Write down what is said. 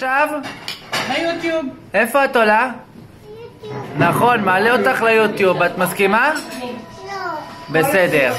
עכשיו? ליוטיוב. איפה את עולה? ליוטיוב. נכון, מעלה אותך ליוטיוב. את מסכימה? לא. בסדר.